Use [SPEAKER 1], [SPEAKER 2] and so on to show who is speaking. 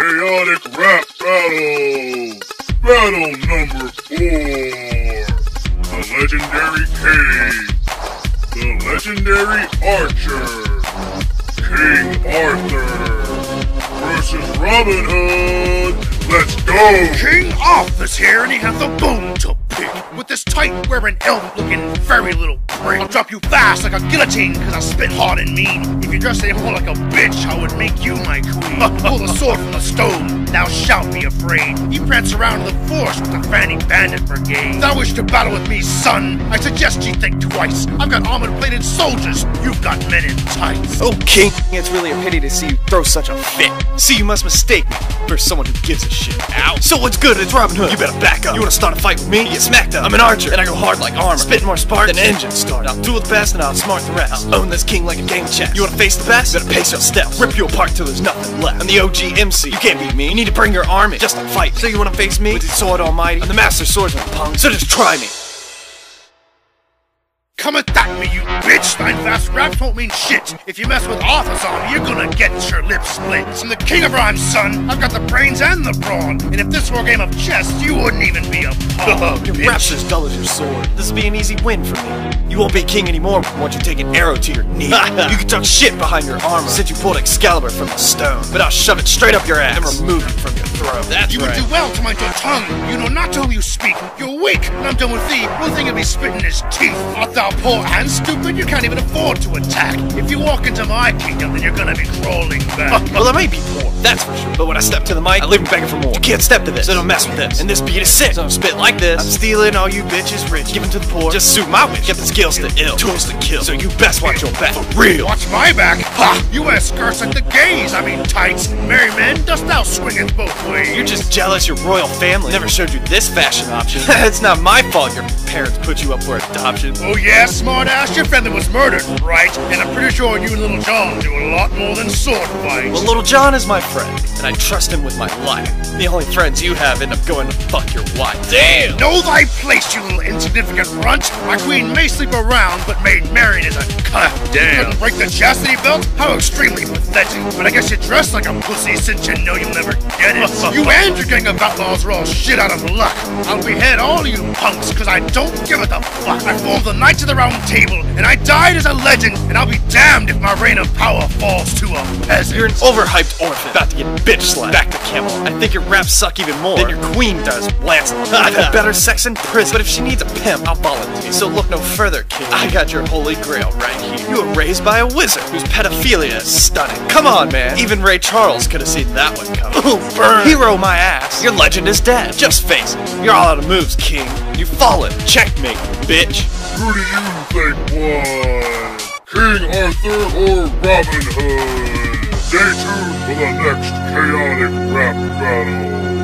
[SPEAKER 1] chaotic rap battle. Battle number four. The legendary King. The legendary Archer. King Arthur. Versus Robin Hood. Let's go.
[SPEAKER 2] King Arthur's here and he has a bone to. With this tight wearing elf looking very little prick. I'll drop you fast like a guillotine cause I spit hard and mean. If you dress anymore like a bitch, I would make you my queen. Pull the sword from the stone, thou shalt be afraid. You prance around in the force with the Fanny Bandit Brigade. Thou wish to battle with me, son? I suggest you think twice. I've got armored plated soldiers, you've got men in tights.
[SPEAKER 3] Oh, King, it's really a pity to see you throw such a fit. See, you must mistake me for someone who gives a shit. Ow. So what's good? It's Robin Hood. You better back up. You wanna start a fight with me? You get smacked up. I'm an archer, and I go hard like armor. Spit more spark than engine start. I'll duel the best, and I'll smart the rest. I'll own this king like a game of chess. You wanna face the best? You better pace your steps. Rip you apart till there's nothing left. I'm the OG MC. You can't beat me. You need to bring your army just to fight. So you wanna face me? With the sword almighty? I'm the master swordsman, punk. So just try me.
[SPEAKER 2] Come attack me, you bitch! Steinfast raps won't mean shit. If you mess with Arthur's army, you're gonna get your lips split. I'm the king of rhymes, son. I've got the brains and the brawn. And if this were a game of chess, you wouldn't even be a pawn.
[SPEAKER 3] Your rap's as dull as your sword. This will be an easy win for me. You won't be king anymore once you take an arrow to your knee. you can talk shit behind your armor since you pulled Excalibur from the stone. But I'll shove it straight up your ass and remove it from your throat. That's
[SPEAKER 2] You would do well to mind your tongue. You know not to whom you speak. You're weak. When I'm done with thee, one thing you'll be spitting his teeth. Art thou poor and stupid? You can't even afford to attack. If you walk into my kingdom, then you're gonna be crawling back.
[SPEAKER 3] well, I may be poor, that's for sure. But when I step to the mic, I leave leave 'em begging for more. You can't step to this, so don't mess with this. And this beat is sick, so don't spit like this. I'm stealing all you bitches rich, giving to the poor. Just suit my wish. Get the skills to ill, tools to kill. So you best watch your back. For real.
[SPEAKER 2] Watch my back. Ha! You wear skirts like the gays. I mean tights. Merry men, dost thou swing swingeth both ways?
[SPEAKER 3] You're just jealous your royal family never showed you this fashion option. it's not my fault your parents put you up for adoption.
[SPEAKER 2] Oh yeah, smartass, your family was murdered, right? And I'm pretty sure you and Little John do a lot more than sword fight.
[SPEAKER 3] Well, Little John is my friend, and I trust him with my life. The only friends you have end up going to fuck your wife. Damn!
[SPEAKER 2] Know thy place, you little insignificant runt! My queen may sleep around, but Maid Marian is a cunt.
[SPEAKER 3] Damn.
[SPEAKER 2] Couldn't break the chastity belt? How extremely pathetic. But I guess you dress like a pussy since you know you'll never get it. you and your gang of outlaws are all shit out of luck. I'll behead all you punks, cause I don't give a fuck. I formed the Knights of the Round Table, and I died as a legend, and I'll be damned if my reign of power falls to a peasant.
[SPEAKER 3] You're an overhyped orphan, about to get bitch slapped. Back to Camelot. I think your raps suck even more than your queen does, Lancelot. I've had better sex in prison, but if she needs a pimp, I'll volunteer. So look no further, king. I got your holy grail right here. You were raised by a wizard whose pedophilia is stunning. Come on, man. Even Ray Charles could have seen that one coming. Ooh, burn. Hero my ass. Your legend is dead. Just face it. You're all out of moves, king. You've fallen. Checkmate, bitch.
[SPEAKER 1] Who do you think won? King Arthur or Robin Hood? Stay tuned for the next chaotic rap battle.